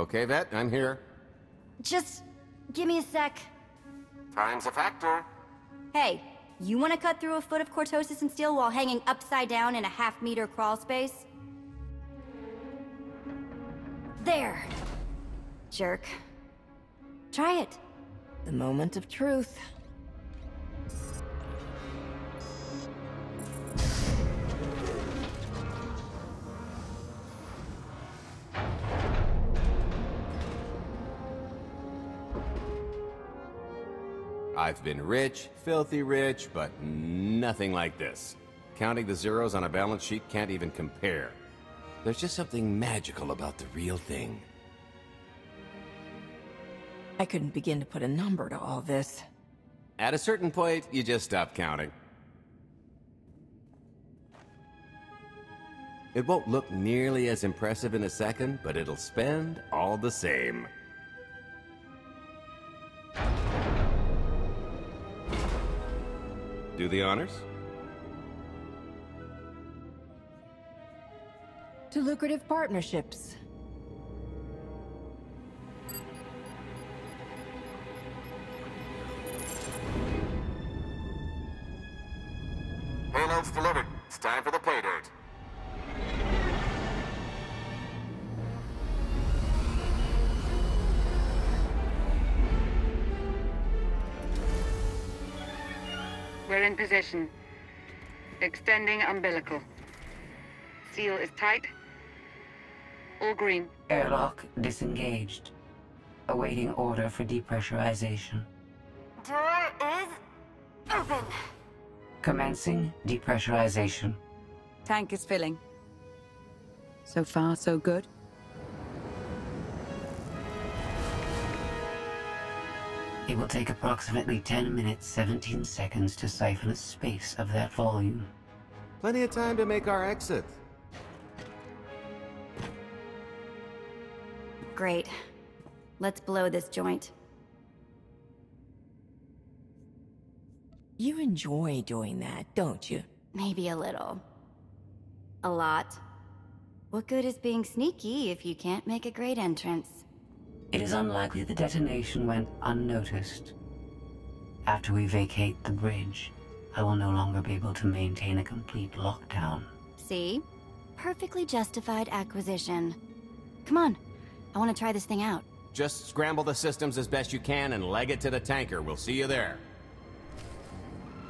Okay, Vette, I'm here. Just give me a sec. Time's a factor. Hey, you want to cut through a foot of cortosis and steel while hanging upside down in a half meter crawl space? There. Jerk. Try it. The moment of truth. I've been rich, filthy rich, but nothing like this. Counting the zeros on a balance sheet can't even compare. There's just something magical about the real thing. I couldn't begin to put a number to all this. At a certain point, you just stop counting. It won't look nearly as impressive in a second, but it'll spend all the same. Do the honors? To lucrative partnerships. Payload's delivered. It's time for the pay dirt. We're in position. Extending umbilical. Seal is tight. All green. Airlock disengaged. Awaiting order for depressurization. Door is open. Commencing depressurization. Tank is filling. So far, so good. It will take approximately 10 minutes 17 seconds to siphon a space of that volume. Plenty of time to make our exit. Great. Let's blow this joint. You enjoy doing that, don't you? Maybe a little. A lot. What good is being sneaky if you can't make a great entrance? It is unlikely the detonation went unnoticed. After we vacate the bridge, I will no longer be able to maintain a complete lockdown. See? Perfectly justified acquisition. Come on. I want to try this thing out. Just scramble the systems as best you can and leg it to the tanker. We'll see you there.